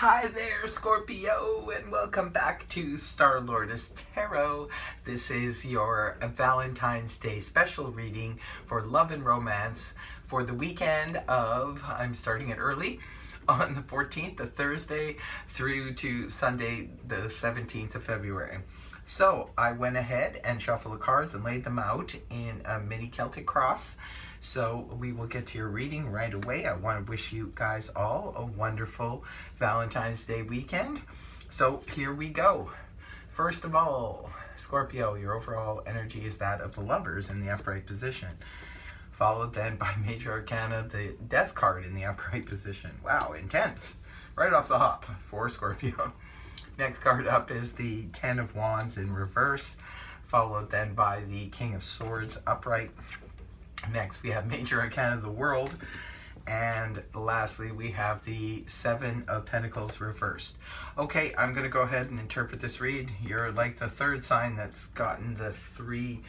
Hi there, Scorpio, and welcome back to Star Lordess Tarot. This is your Valentine's Day special reading for love and romance for the weekend of, I'm starting it early, on the 14th, the Thursday, through to Sunday, the 17th of February. So I went ahead and shuffled the cards and laid them out in a mini Celtic cross. So we will get to your reading right away. I want to wish you guys all a wonderful Valentine's Day weekend. So here we go. First of all, Scorpio, your overall energy is that of the lovers in the upright position. Followed then by Major Arcana, the Death card in the upright position. Wow, intense. Right off the hop for Scorpio. Next card up is the Ten of Wands in reverse, followed then by the King of Swords upright. Next, we have Major Arcana of the World. And lastly, we have the Seven of Pentacles reversed. Okay, I'm going to go ahead and interpret this read. You're like the third sign that's gotten the three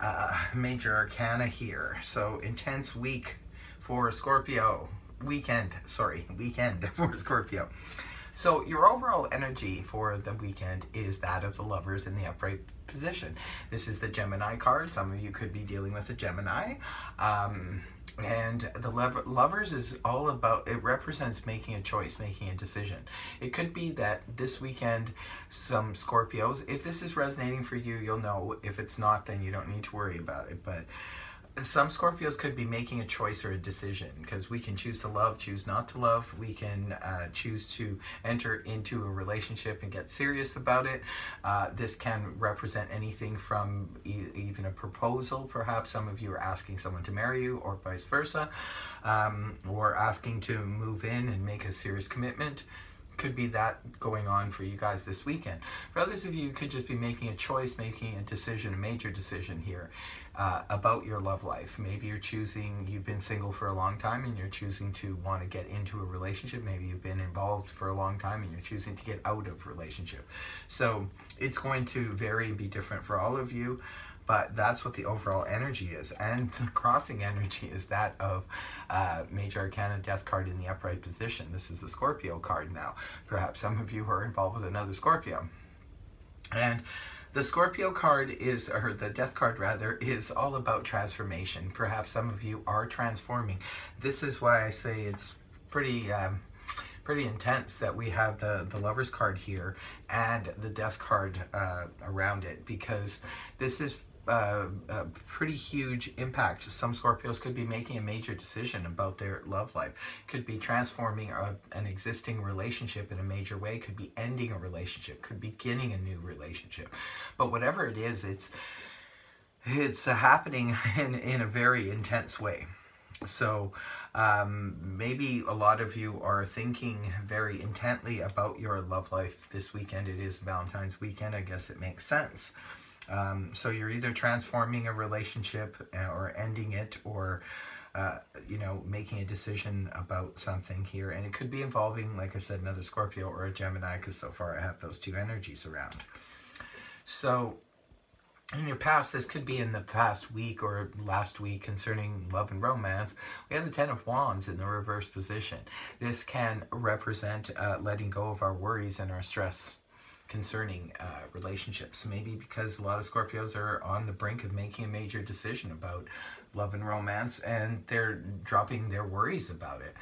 uh, major arcana here. So, intense week for Scorpio. Weekend, sorry, weekend for Scorpio. So your overall energy for the weekend is that of the lovers in the upright position. This is the Gemini card. Some of you could be dealing with a Gemini. Um, and the lovers is all about it represents making a choice making a decision it could be that this weekend some scorpios if this is resonating for you you'll know if it's not then you don't need to worry about it but some Scorpios could be making a choice or a decision because we can choose to love, choose not to love. We can uh, choose to enter into a relationship and get serious about it. Uh, this can represent anything from e- even a proposal. Perhaps some of you are asking someone to marry you, or vice versa, um, or asking to move in and make a serious commitment could be that going on for you guys this weekend. For others of you, could just be making a choice, making a decision, a major decision here uh, about your love life. Maybe you're choosing, you've been single for a long time and you're choosing to want to get into a relationship. Maybe you've been involved for a long time and you're choosing to get out of relationship. So it's going to vary and be different for all of you but that's what the overall energy is. And the crossing energy is that of uh, Major Arcana Death card in the upright position. This is the Scorpio card now. Perhaps some of you are involved with another Scorpio. And the Scorpio card is, or the Death card rather, is all about transformation. Perhaps some of you are transforming. This is why I say it's pretty. Um, pretty intense that we have the the lovers card here and the death card uh, around it because this is a pretty huge impact. Some Scorpios could be making a major decision about their love life, could be transforming a, an existing relationship in a major way, could be ending a relationship, could be beginning a new relationship. But whatever it is, it's it's uh, happening in, in a very intense way. So um, maybe a lot of you are thinking very intently about your love life this weekend. It is Valentine's weekend. I guess it makes sense. Um, so you're either transforming a relationship uh, or ending it or uh, you know, making a decision about something here. And it could be involving, like I said, another Scorpio or a Gemini, because so far I have those two energies around. So in your past, this could be in the past week or last week concerning love and romance. We have the Ten of Wands in the reverse position. This can represent uh, letting go of our worries and our stress concerning uh, relationships. Maybe because a lot of Scorpios are on the brink of making a major decision about love and romance and they're dropping their worries about it.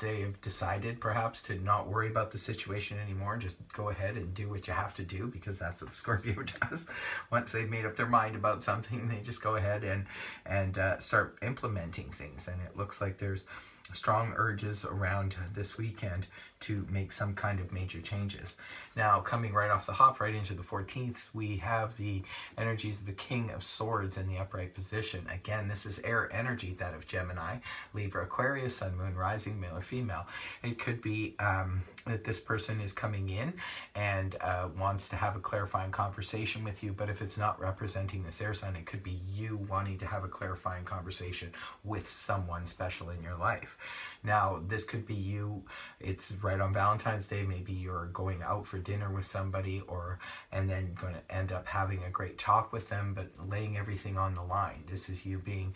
They've decided perhaps to not worry about the situation anymore, just go ahead and do what you have to do because that's what Scorpio does. Once they've made up their mind about something, they just go ahead and, and uh, start implementing things. And it looks like there's strong urges around this weekend to make some kind of major changes. Now, coming right off the hop, right into the 14th, we have the energies of the King of Swords in the upright position. Again, this is air energy, that of Gemini, Libra, Aquarius, Sun, Moon, Rising, male or female. It could be um, that this person is coming in and uh, wants to have a clarifying conversation with you, but if it's not representing this air sign, it could be you wanting to have a clarifying conversation with someone special in your life. Now, this could be you, it's right on Valentine's Day, maybe you're going out for dinner with somebody or and then going to end up having a great talk with them, but laying everything on the line. This is you being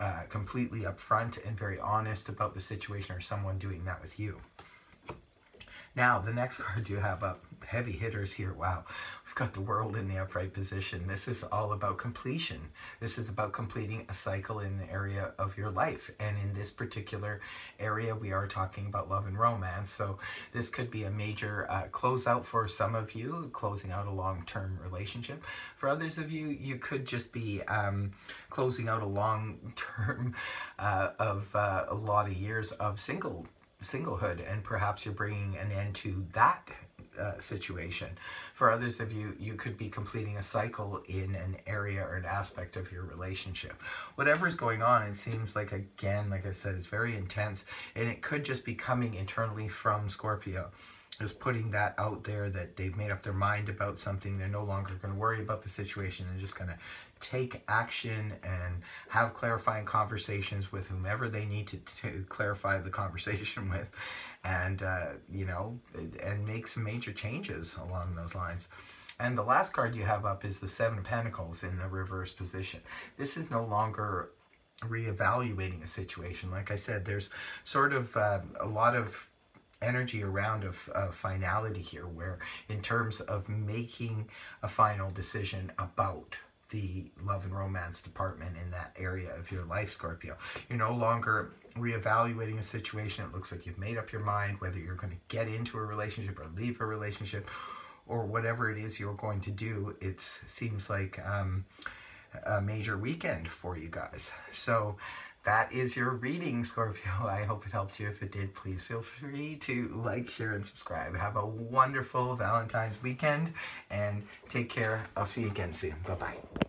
uh, completely upfront and very honest about the situation or someone doing that with you. Now, the next card you have up, heavy hitters here. Wow, we've got the world in the upright position. This is all about completion. This is about completing a cycle in an area of your life. And in this particular area, we are talking about love and romance. So this could be a major uh, closeout for some of you, closing out a long-term relationship. For others of you, you could just be um, closing out a long-term uh, of uh, a lot of years of single singlehood and perhaps you're bringing an end to that uh, situation. For others of you, you could be completing a cycle in an area or an aspect of your relationship. Whatever's going on, it seems like, again, like I said, it's very intense and it could just be coming internally from Scorpio is putting that out there that they've made up their mind about something. They're no longer going to worry about the situation. They're just going to take action and have clarifying conversations with whomever they need to, to clarify the conversation with and uh, you know and make some major changes along those lines and the last card you have up is the seven of pentacles in the reverse position this is no longer reevaluating a situation like i said there's sort of uh, a lot of energy around of, of finality here where in terms of making a final decision about the love and romance department in that area of your life, Scorpio. You're no longer reevaluating a situation. It looks like you've made up your mind whether you're going to get into a relationship or leave a relationship or whatever it is you're going to do. It seems like um, a major weekend for you guys. So that is your reading, Scorpio. I hope it helped you. If it did, please feel free to like, share, and subscribe. Have a wonderful Valentine's weekend and take care. I'll see you again soon. Bye bye.